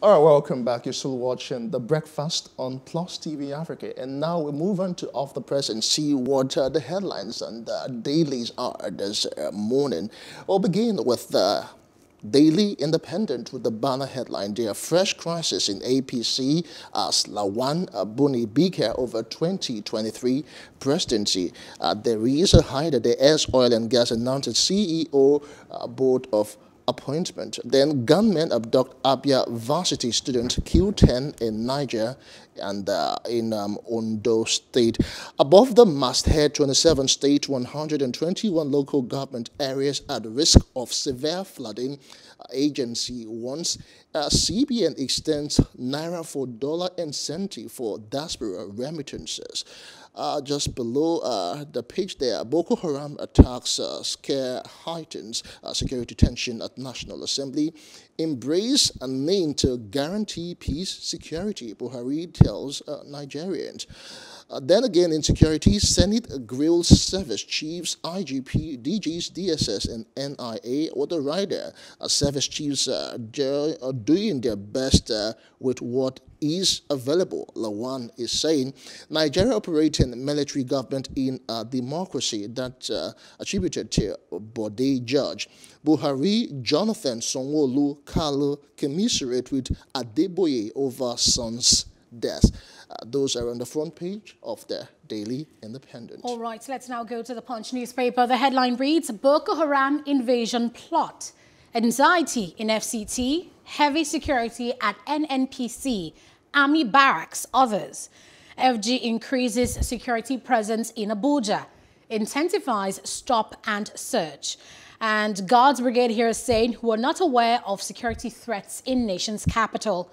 All right, welcome back. You're still watching The Breakfast on Plus TV Africa. And now we move on to Off the Press and see what uh, the headlines and uh, dailies are this uh, morning. We'll begin with the Daily Independent with the banner headline, There Fresh Crisis in APC as Lawan Buni Bike over 2023 presidency. Uh, there is a high that the S Oil and Gas announced CEO uh, Board of appointment. Then gunmen abduct Abia varsity student Q10 in Niger and uh, in um, Ondo State. Above the masthead, 27 state, 121 local government areas at risk of severe flooding. Agency wants uh, CBN extends Naira for dollar incentive for diaspora remittances. Uh, just below uh, the page there, Boko Haram attacks uh, scare heightens uh, security tension at National Assembly. Embrace a name to guarantee peace security, Buhari tells uh, Nigerians. Uh, then again, in security, Senate grills service chiefs, IGP, DGs, DSS, and NIA. What the rider, uh, service chiefs uh, are doing their best uh, with what is available, Lawan is saying. Nigeria operating military government in a democracy that uh, attributed to Bode George. Buhari, Jonathan Sanwo-Olu, Kalu commiserate with Adeboye over son's death. Those are on the front page of the Daily Independent. All right, let's now go to the Punch newspaper. The headline reads, Boko Haram invasion plot. Anxiety in FCT, heavy security at NNPC, Army barracks, others. FG increases security presence in Abuja, intensifies stop and search. And Guards Brigade here is saying we're not aware of security threats in nation's capital.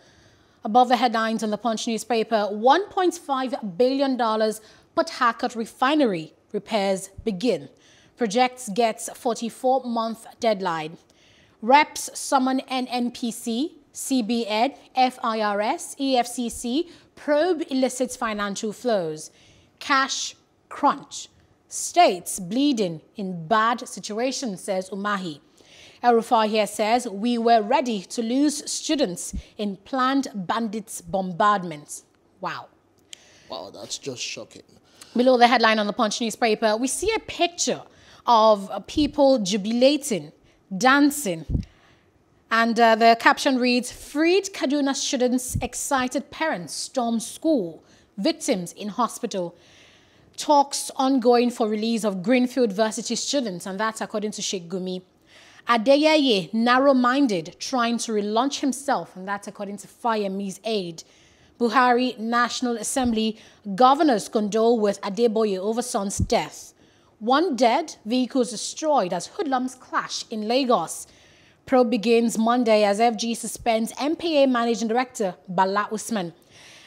Above the headlines in the Punch newspaper, $1.5 billion Port Harcourt refinery repairs begin. Projects gets 44-month deadline. Reps summon NNPC, CBN, FIRS, EFCC, probe illicit financial flows. Cash crunch. States bleeding in bad situation, says Umahi. El here says, we were ready to lose students in planned bandits bombardments. Wow. Wow, that's just shocking. Below the headline on the Punch newspaper, we see a picture of people jubilating, dancing, and uh, the caption reads, Freed Kaduna students, excited parents storm school, victims in hospital. Talks ongoing for release of Greenfield Varsity students, and that's according to Sheikh Gumi. Adeyeye, narrow-minded, trying to relaunch himself, and that's according to Fayemi's aide. Buhari National Assembly governors condole with Adeboye over son's death. One dead, vehicles destroyed as hoodlums clash in Lagos. Probe begins Monday as FG suspends NPA Managing Director Bala Usman.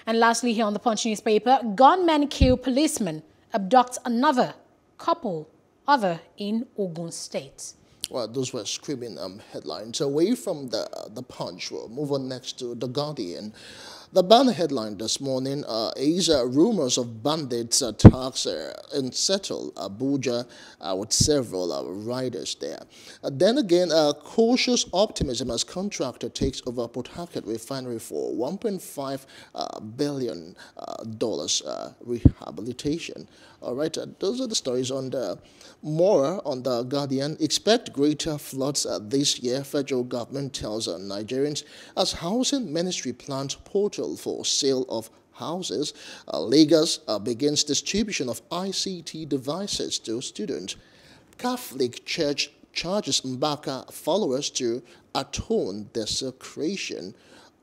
And lastly, here on the Punch newspaper, gunmen kill policeman, abduct another couple, other in Ogun State. Well, those were screaming um, headlines. Away from the, uh, the Punch, we'll move on next to The Guardian. The banner headline this morning uh, is uh, rumors of bandits attacks uh, Settle, Abuja, uh, with several uh, riders there. Then again, cautious optimism as contractor takes over Port Harcourt refinery for 1.5 billion dollars rehabilitation. All right, those are the stories on the more on the Guardian. Expect greater floods this year. Federal government tells Nigerians as housing ministry plans portal for sale of houses, uh, Lagos uh, begins distribution of ICT devices to students. Catholic Church charges Mbaka followers to atone desecration.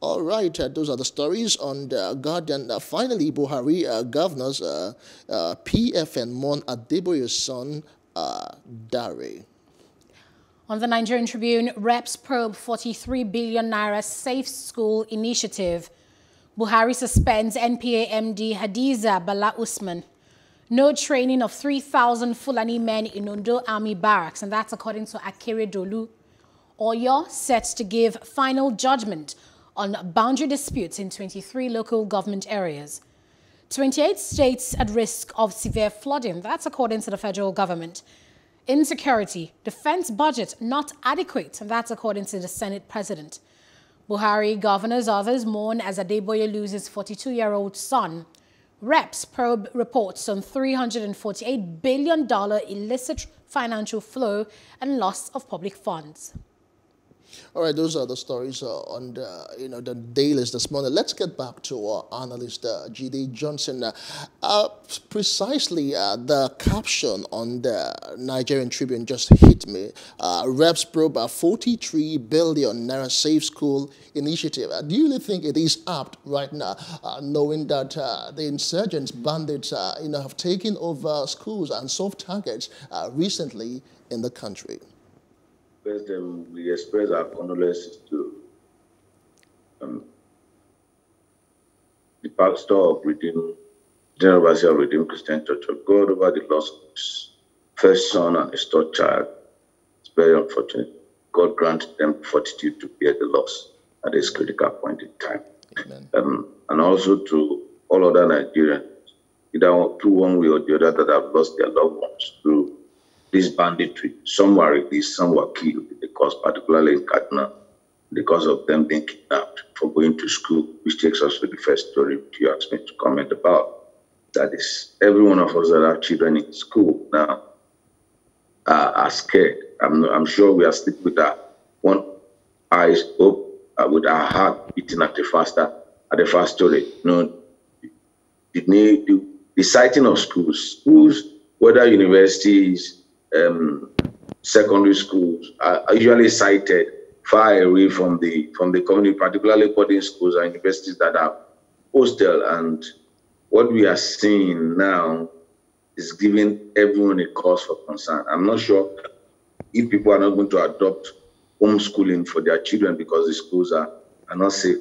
All right, uh, those are the stories on the Guardian. Uh, finally, Buhari uh, governors uh, uh, PF and Mon Adeboye's son, uh, Dare. On the Nigerian Tribune, reps probe 43 billion naira safe school initiative. Buhari suspends NPA MD Hadiza Bala Usman. No training of 3,000 Fulani men in Ondo Army barracks, and that's according to Akeredolu. Oyo sets to give final judgment on boundary disputes in 23 local government areas. 28 states at risk of severe flooding, that's according to the federal government. Insecurity, defense budget not adequate, and that's according to the Senate president. Buhari governors others mourn as Adeboye loses 42-year-old son. Reps probe reports on $348 billion illicit financial flow and loss of public funds. All right, those are the stories uh, on the you know the dailies this morning. Let's get back to our analyst uh, Jide Johnson. Uh, uh, precisely, uh, the caption on the Nigerian Tribune just hit me. Uh, Reps probe a 43 billion naira safe school initiative. Uh, do you really think it is apt right now, knowing that the insurgents, bandits, you know, have taken over schools and soft targets recently in the country? First, um, we express our condolences to um, the pastor of Redeemed, General Overseer of Redeemed Christian Church of God over the loss of his first son and his third child. It's very unfortunate. God grant them fortitude to bear the loss at this critical point in time. Um, and also to all other Nigerians, either through one way or the other, that have lost their loved ones through this banditry. Some were released, some were killed because, particularly in Kaduna, because of them being kidnapped for going to school, which takes us to the first story you asked me to comment about. That is, every one of us that have children in school now uh, are scared. I'm, I'm sure we are sleeping with our one eyes open, uh, with our heart beating at the faster, at the fast story. You know, the, the, the sighting of schools, schools, whether universities, um, secondary schools are usually sited far away from the from the community, particularly boarding schools and universities that are hostel. And what we are seeing now is giving everyone a cause for concern. I'm not sure if people are not going to adopt homeschooling for their children because the schools are, are not safe.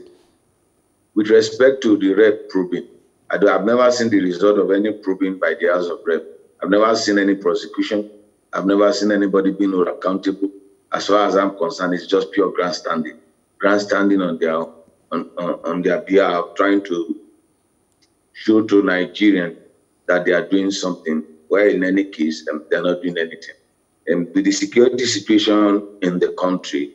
With respect to the rep probing, I have never seen the result of any probing by the House of Rep. I've never seen any prosecution. I've never seen anybody being accountable. As far as I'm concerned, it's just pure grandstanding, grandstanding on their on, on, on their behalf, trying to show to Nigerians that they are doing something. Where in any case, um, they're not doing anything. And with the security situation in the country,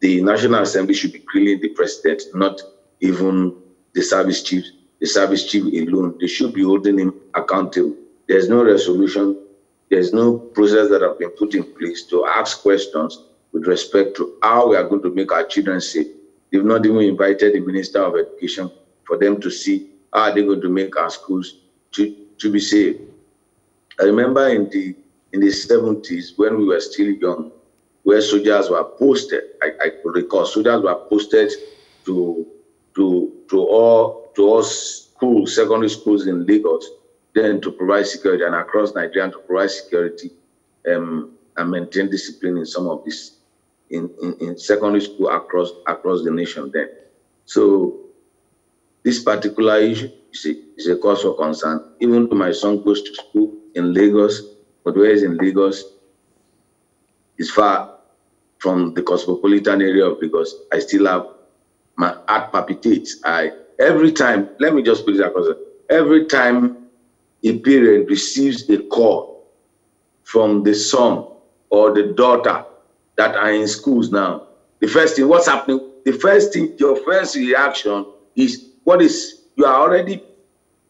the National Assembly should be grilling the president, not even the service chief. The service chief alone, they should be holding him accountable. There's no resolution there's no process that have been put in place to ask questions with respect to how we are going to make our children safe. They've not even invited the Minister of Education for them to see how they're going to make our schools to, to be safe. I remember in the in the 70s when we were still young, where soldiers were posted. I, I recall soldiers were posted to to to all to all schools, secondary schools in Lagos then to provide security and across Nigeria to provide security um, and maintain discipline in some of this in, in, in, secondary school across across the nation then. So this particular issue is a, is a cause for concern. Even though my son goes to school in Lagos, but where is in Lagos is far from the cosmopolitan area Lagos. I still have my heart palpitates. I every time, let me just put it across. Every time a parent receives a call from the son or the daughter that are in schools now, the first thing, what's happening? The first thing, your first reaction is what is you are already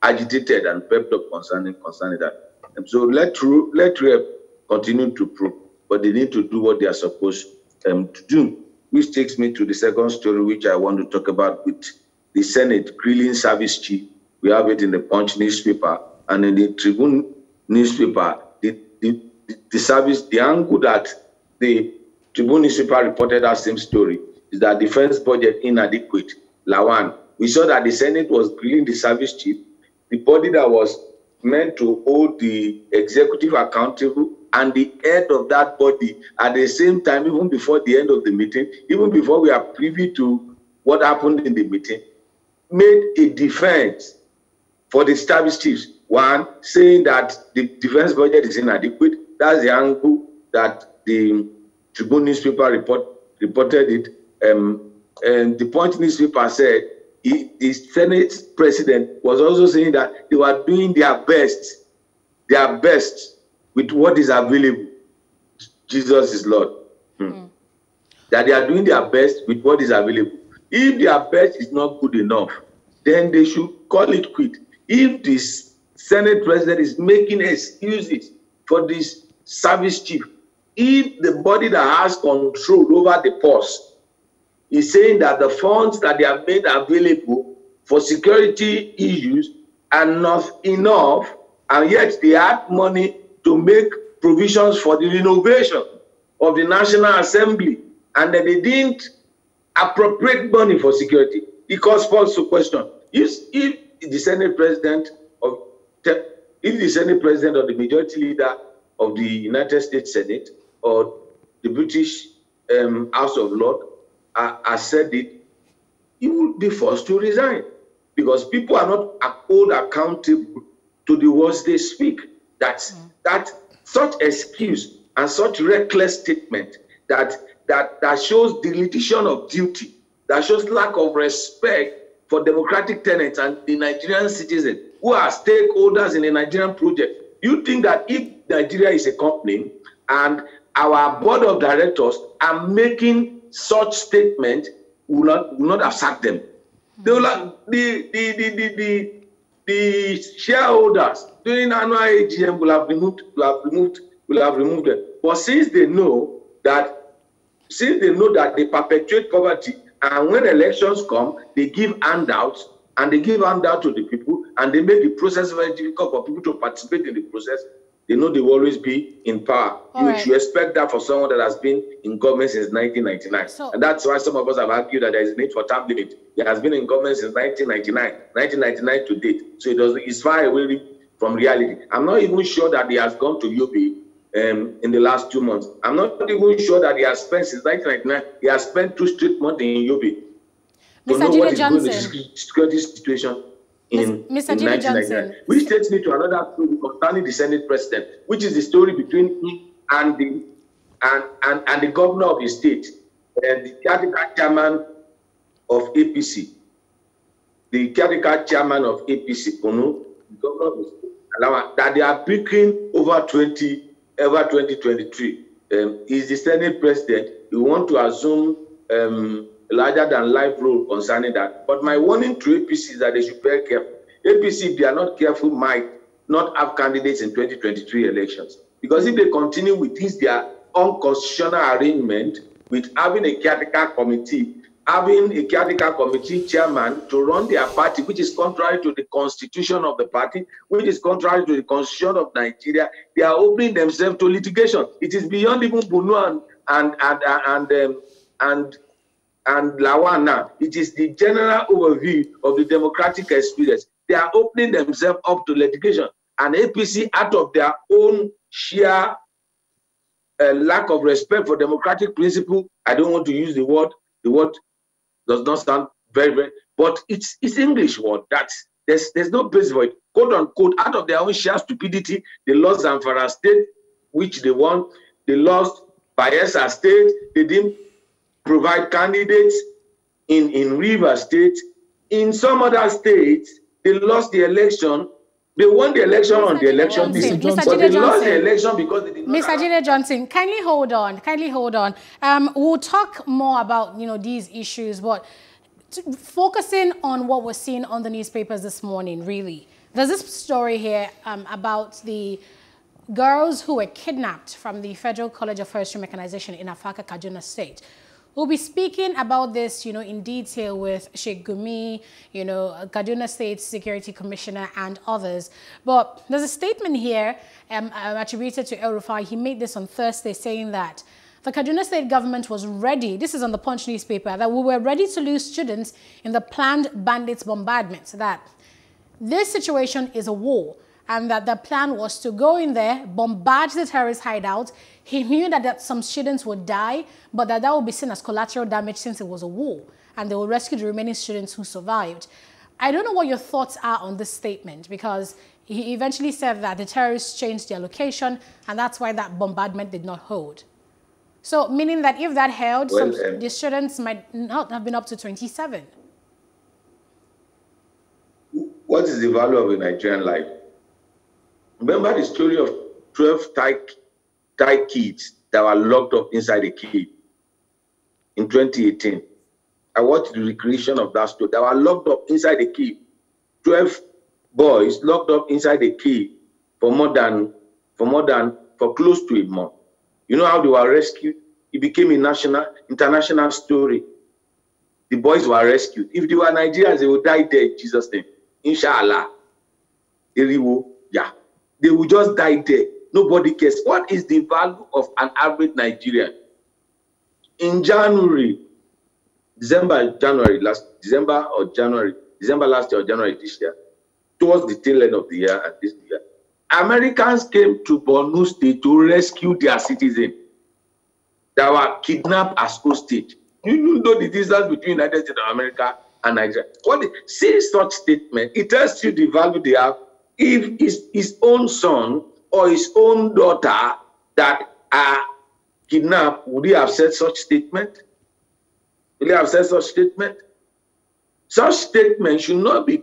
agitated and pepped up concerning concerning that. And so let let rep continue to prove, but they need to do what they are supposed um, to do. Which takes me to the second story, which I want to talk about with the Senate grilling service chief. We have it in the Punch newspaper and in the Tribune newspaper, the, the, the service, the angle that the Tribune newspaper reported that same story is that defense budget inadequate. Lawan, we saw that the Senate was grilling the service chief, the body that was meant to hold the executive accountable and the head of that body at the same time, even before the end of the meeting, even before we are privy to what happened in the meeting, made a defense for the service chiefs one, saying that the defense budget is inadequate. That's the angle that the Tribune newspaper report, reported it. Um, and the Punch newspaper said he, the Senate president was also saying that they were doing their best, their best with what is available. Jesus is Lord. Hmm. Mm. That they are doing their best with what is available. If their best is not good enough, then they should call it quit. If this Senate president is making excuses for this service chief, if the body that has control over the post is saying that the funds that they have made available for security issues are not enough, and yet they had money to make provisions for the renovation of the National Assembly, and that they didn't appropriate money for security. It calls for question. If, if the Senate President if the Senate President or the majority leader of the United States Senate or the British um, House of Lords has said it, he will be forced to resign because people are not held accountable to the words they speak. That's mm. that such excuse and such reckless statement that that that shows delegation of duty, that shows lack of respect for democratic tenants and the Nigerian citizens who are stakeholders in the Nigerian project. You think that if Nigeria is a company and our board of directors are making such statement, will not will not have sacked them. They will have, the, the, the, the, the, the shareholders during annual AGM will have removed will have removed will have removed them. But since they know that since they know that they perpetuate poverty, and when elections come, they give handouts and they give handout to the people and they make the process very difficult for people to participate in the process. They know they will always be in power. All you right. should expect that for someone that has been in government since 1999. So, and that's why some of us have argued that there is a need for term limit. He has been in government since 1999, 1999 to date. So it does, it's far away from reality. I'm not even sure that he has gone to Yobe um, in the last two months. I'm not even sure that he has spent since 1999. He has spent two straight months in Yobe. Mr. Know what is going the security situation in, Mr. in 1999. Which takes me to another story concerning the Senate president, which is the story between him and the and, and, and the governor of the state, and the caretaker chairman of APC. The caretaker chairman of APC, Ono, the governor of the state, that they are picking over 20 ever 2023 um, is the Senate president. You want to assume um, larger than life role concerning that. But my warning to APC is that they should be very careful. APC, if they are not careful, might not have candidates in 2023 elections. Because if they continue with this, their unconstitutional arrangement with having a caretaker committee having a caretaker committee chairman to run their party, which is contrary to the constitution of the party, which is contrary to the constitution of Nigeria, they are opening themselves to litigation. It is beyond even Buni and and and and um, and, and Lawana. It is the general overview of the democratic experience. They are opening themselves up to litigation. And APC, out of their own sheer uh, lack of respect for democratic principle, I don't want to use the word the word does not sound very, very, but it's it's English word. That's there's there's no basis for it. Quote unquote, out of their own sheer stupidity, they lost Zamfara State, which they won. They lost Bayelsa State. They didn't provide candidates in in River State. In some other states, they lost the election they won the election Mr. on the election day, but they Johnson. lost the election because they did not. Mr. Jide Johnson, kindly hold on. Kindly hold on. Um, we'll talk more about you know these issues, but focusing on what we're seeing on the newspapers this morning, really, there's this story here um, about the girls who were kidnapped from the Federal College of Forestry Mechanization in Afaka, Kaduna State. We'll be speaking about this, you know, in detail with Sheikh Gumi, you know, Kaduna State Security Commissioner and others. But there's a statement here um, um, attributed to El Rufai. He made this on Thursday saying that the Kaduna State government was ready, this is on the Punch newspaper, that we were ready to lose students in the planned bandits bombardment. That this situation is a war and that the plan was to go in there, bombard the terrorist hideout. He knew that, that some students would die, but that that would be seen as collateral damage since it was a war, and they will rescue the remaining students who survived. I don't know what your thoughts are on this statement, because he eventually said that the terrorists changed their location, and that's why that bombardment did not hold. So, meaning that if that held, well, some, um, the students might not have been up to 27. What is the value of a Nigerian life? Remember the story of 12 Thai, Thai kids that were locked up inside a cave in 2018. I watched the recreation of that story. They were locked up inside the cave. 12 boys locked up inside the cave for more than, for more than, for close to a month. You know how they were rescued? It became a national, international story. The boys were rescued. If they were Nigerians, they would die there Jesus' name. Inshallah. Eriwo, yeah. They will just die there. Nobody cares. What is the value of an average Nigerian? In January, December, January last December or January, December last year or January this year, towards the tail end of the year and this year, Americans came to Borno State to rescue their citizens that were kidnapped as hostage. You know the distance between United States of America and Nigeria. What say such statement, it tells you the value they have. If his, his own son or his own daughter that ah, are kidnapped, would he have said such statement? Would he have said such statement? Such statement should not be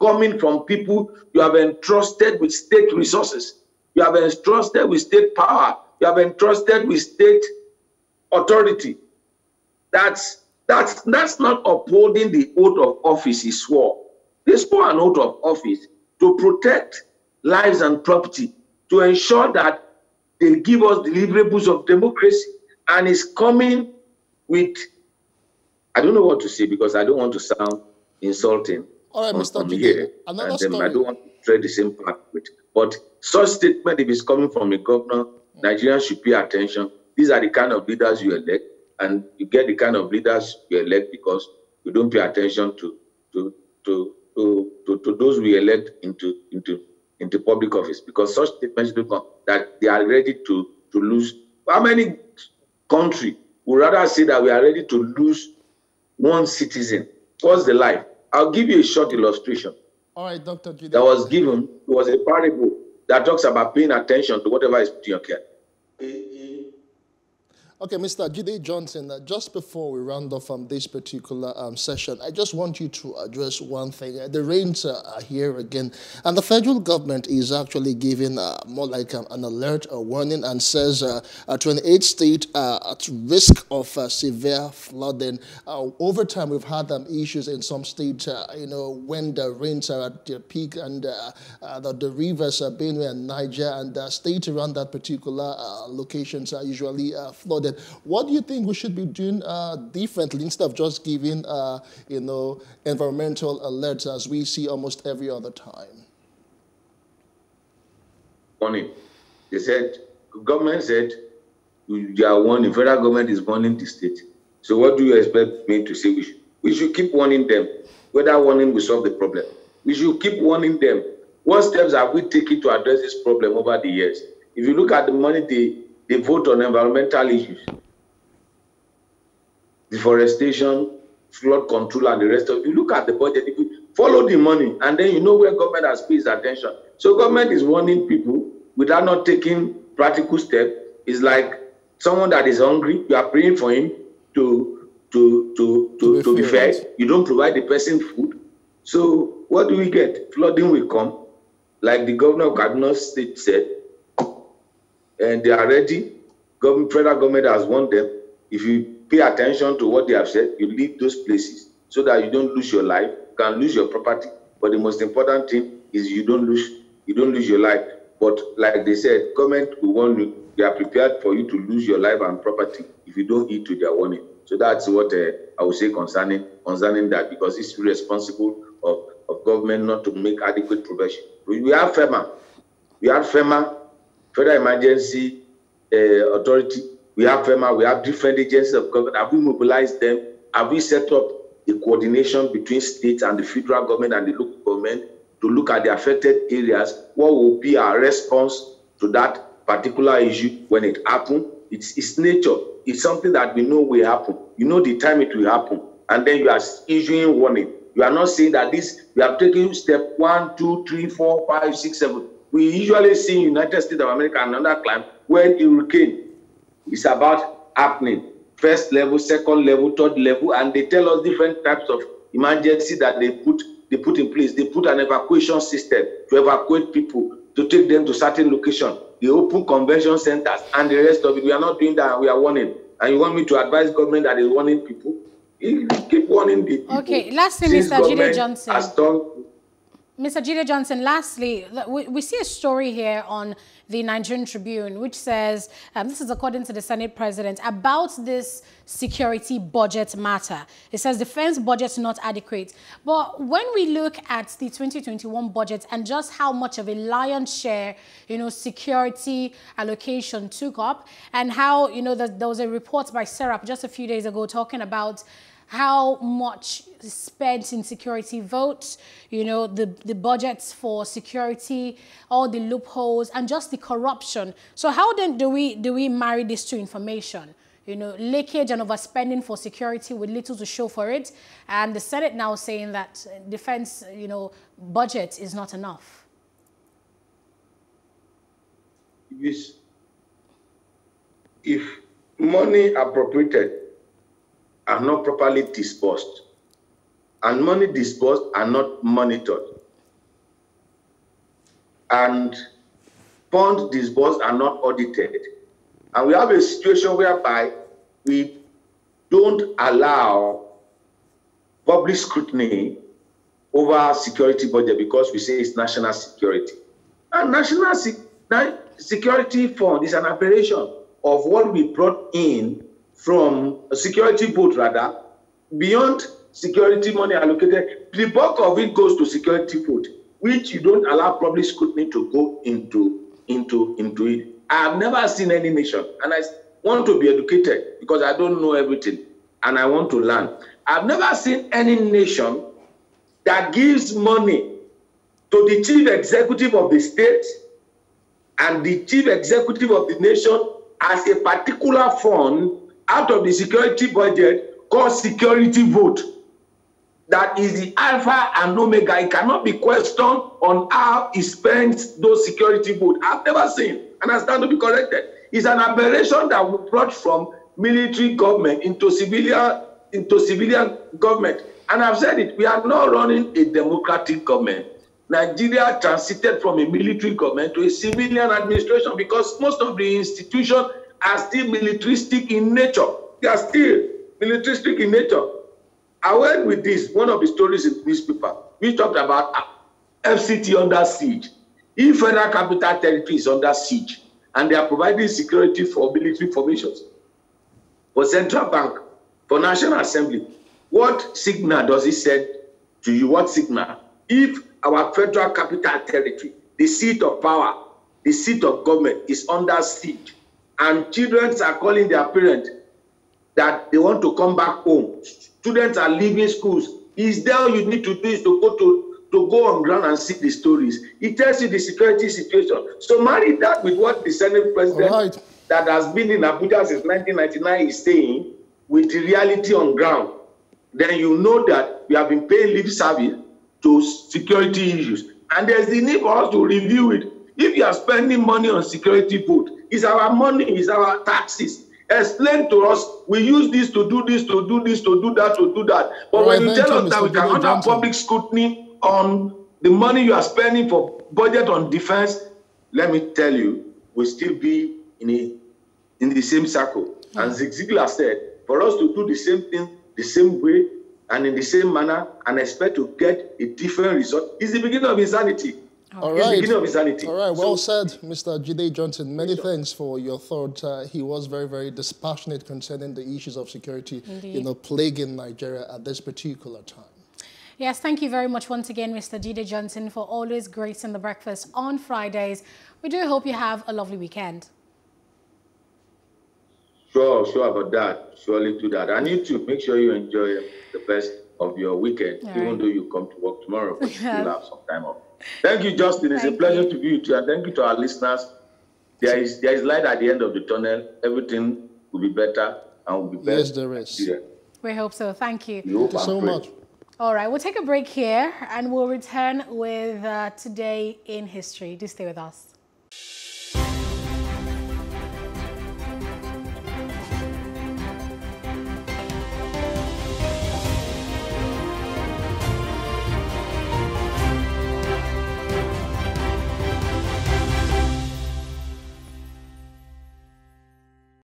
coming from people you have entrusted with state resources. You have entrusted with state power. You have entrusted with state authority. That's that's that's not upholding the oath of office he swore. They swore an oath of office to protect lives and property, to ensure that they give us deliverables of democracy, and is coming with I don't know what to say because I don't want to sound insulting. All right, Mr. On here, another and, um, story. I don't want to tread the same path with. But such statement, if it's coming from a governor, Nigerians should pay attention. These are the kind of leaders you elect, and you get the kind of leaders you elect because you don't pay attention to to to to, to, to those we elect into into into public office because such statements do come that they are ready to to lose. How many country would rather say that we are ready to lose one citizen? What's the life? I'll give you a short illustration. All right, Dr. Jude. That was given was a parable that talks about paying attention to whatever is put in your care. Okay, Mr. Jide Johnson, uh, just before we round off um, this particular um, session, I just want you to address one thing. Uh, the rains uh, are here again, and the federal government is actually giving uh, more like um, an alert, a warning, and says uh, 28 states at risk of uh, severe flooding. over time, we've had um, issues in some states, you know, when the rains are at their peak and the, the rivers, uh, Benue and Niger, and the states around that particular locations are usually flooded What do you think we should be doing uh, differently instead of just giving, uh, you know, environmental alerts as we see almost every other time? Warning. They said, government said, they are warning, federal government is warning the state. So what do you expect me to say? We should, we should keep warning them. Whether warning will solve the problem. We should keep warning them. What steps have we taken to address this problem over the years? If you look at the money they they vote on environmental issues, deforestation, flood control, and the rest of it. You look at the budget, if you follow the money, and then you know where government has paid attention. So government is warning people without not taking practical steps. It's like someone that is hungry, you are praying for him to to to to, to, to be fed. You don't provide the person food. So what do we get? Flooding will come. Like the governor of Kaduna State said, and they are ready. Government, federal government has warned them. If you pay attention to what they have said, you leave those places so that you don't lose your life, you can lose your property. But the most important thing is you don't lose you don't lose your life. But like they said, government will warn you. They are prepared for you to lose your life and property if you don't heed to their warning. So that's what uh, I would say concerning concerning that because it's responsible of, of government not to make adequate provision. We, we have FEMA. We have FEMA Federal Emergency uh, Authority, we have FEMA, we have different agencies of government. Have we mobilized them? Have we set up a coordination between states and the federal government and the local government to look at the affected areas? What will be our response to that particular issue when it happens? It's, it's nature. It's something that we know will happen. You know the time it will happen. And then you are issuing warning. You are not saying that this, we have taken step one, two, three, four, five, six, seven we usually see United States of America and another climb when hurricane is about happening. First level, second level, third level, and they tell us different types of emergency that they put they put in place. They put an evacuation system to evacuate people, to take them to certain location. They open convention centers and the rest of it. We are not doing that. We are warning. And you want me to advise government that is warning people? Keep warning the people. Okay, lastly, Since Mr. Jide Johnson. Has done Mr. Jide Johnson, lastly, we, see a story here on the Nigerian Tribune, which says, um, this is according to the Senate President, about this security budget matter. It says defense budget not adequate. But when we look at the 2021 budget and just how much of a lion's share, you know, security allocation took up and how, you know, the, there was a report by SERAP just a few days ago talking about how much is spent in security votes, you know, the, the budgets for security, all the loopholes, and just the corruption. So how then do we, do we marry these two information? You know, leakage and overspending for security with little to show for it. And the Senate now saying that defense, you know, budget is not enough. If money appropriated are not properly disbursed, and money disbursed are not monitored, and funds disbursed are not audited, and we have a situation whereby we don't allow public scrutiny over security budget because we say it's national security. And national security fund is an aberration of what we brought in from a security vote rather, beyond security money allocated, the bulk of it goes to security vote, which you don't allow public scrutiny to go into, into, into it. I have never seen any nation, and I want to be educated because I don't know everything, and I want to learn. I've never seen any nation that gives money to the chief executive of the state and the chief executive of the nation as a particular fund out of the security budget called security vote. That is the alpha and omega. It cannot be questioned on how he spends those security vote. I've never seen, and I stand to be corrected. It's an aberration that we brought from military government into civilian into civilian government. And I've said it, we are not running a democratic government. Nigeria transited from a military government to a civilian administration because most of the institutions are still militaristic in nature. They are still militaristic in nature. I went with this, one of the stories in the newspaper, we talked about FCT under siege. If federal capital territory is under siege and they are providing security for military formations, for central bank, for national assembly, what signal does it send to you? What signal? If our federal capital territory, the seat of power, the seat of government is under siege, and children are calling their parents that they want to come back home. Students are leaving schools. Is there all you need to do is to go to to go on ground and see the stories. It tells you the security situation. So marry that with what the Senate president right. that has been in Abuja since 1999 is saying with the reality on ground. Then you know that we have been paying lip service to security issues. And there's the need for us to review it. If you are spending money on security vote, It's our money, it's our taxes. Explain to us, we use this to do this, to do this, to do that, to do that. But when you tell us that we cannot have public scrutiny on the money you are spending for budget on defense, let me tell you, we'll still be in a in the same circle. Mm. And Zig Ziglar said, for us to do the same thing the same way and in the same manner and expect to get a different result is the beginning of insanity. All right. All right. Well so, said, Mr. Jide Johnson. Many thanks for your thought. Uh, he was very, very dispassionate concerning the issues of security, Indeed. you know, plaguing Nigeria at this particular time. Yes, thank you very much once again, Mr. Jide Johnson, for always gracing the breakfast on Fridays. We do hope you have a lovely weekend. Sure, sure about that. Surely do that. And you too, make sure you enjoy the best of your weekend, All even right. though you come to work tomorrow, but you have some time off. Thank you, Justin. It's thank a pleasure you. to be with you. And thank you to our listeners. There is there is light at the end of the tunnel. Everything will be better and will be better. Yes, there is. Yeah. We hope so. Thank you. Thank you so much. All right, we'll take a break here and we'll return with uh, Today in History. Do stay with us.